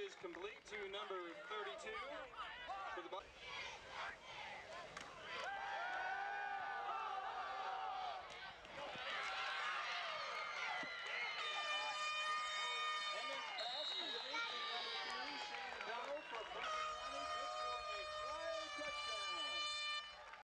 is complete to number 32